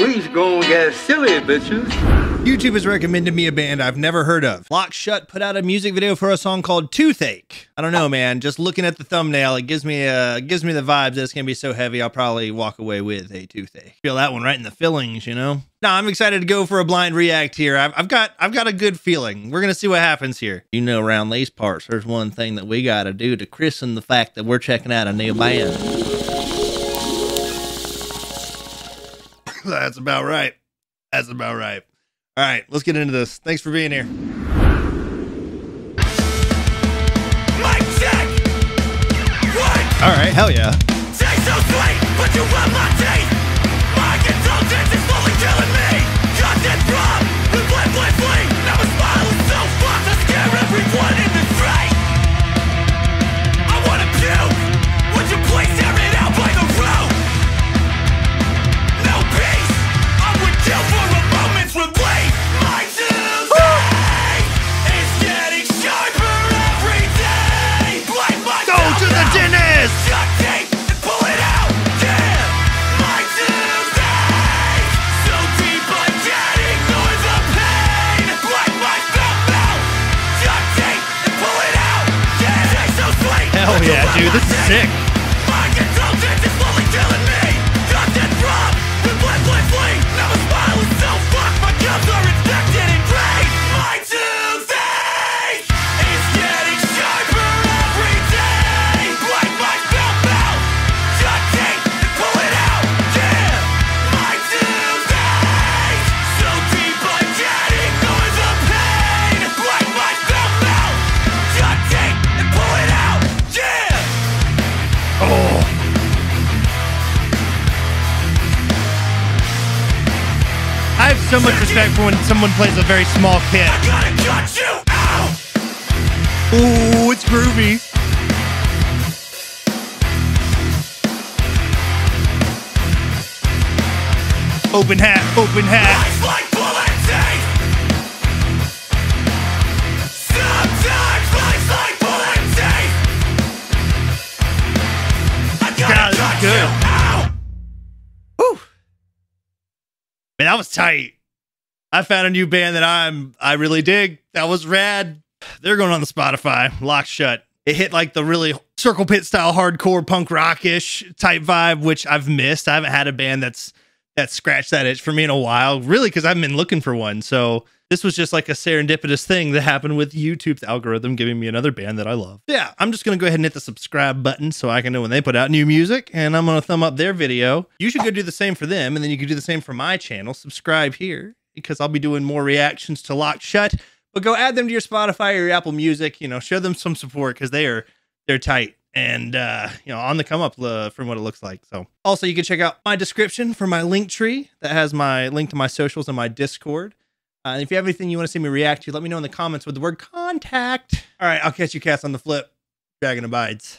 We's gonna get silly, bitches. YouTube has recommended me a band I've never heard of. Locked Shut put out a music video for a song called Toothache. I don't know, man. Just looking at the thumbnail, it gives me uh gives me the vibes that it's gonna be so heavy. I'll probably walk away with a toothache. Feel that one right in the fillings, you know. No, I'm excited to go for a blind react here. I've, I've got I've got a good feeling. We're gonna see what happens here. You know, around these parts, there's one thing that we gotta do to christen the fact that we're checking out a new band. That's about right. That's about right. All right, let's get into this. Thanks for being here. Mic check! What? All right, hell yeah. Taste so sweet, but you Oh, yeah, dude. This is sick. Oh. I have so much respect for when someone plays a very small kit. I gotta cut you out! Ooh, it's groovy. Open hat, open hat. That was tight. I found a new band that I'm I really dig. That was rad. They're going on the Spotify. Locked Shut. It hit like the really circle pit style hardcore punk rockish type vibe, which I've missed. I haven't had a band that's that scratched that itch for me in a while, really, because I've been looking for one. So this was just like a serendipitous thing that happened with YouTube's algorithm giving me another band that I love. Yeah, I'm just gonna go ahead and hit the subscribe button so I can know when they put out new music, and I'm gonna thumb up their video. You should go do the same for them, and then you can do the same for my channel. Subscribe here because I'll be doing more reactions to Locked Shut. But go add them to your Spotify or your Apple Music. You know, show them some support because they are they're tight and uh, you know on the come up uh, from what it looks like. So also you can check out my description for my Linktree that has my link to my socials and my Discord. Uh, and if you have anything you want to see me react to, let me know in the comments with the word contact. All right, I'll catch you cats on the flip. Dragon abides.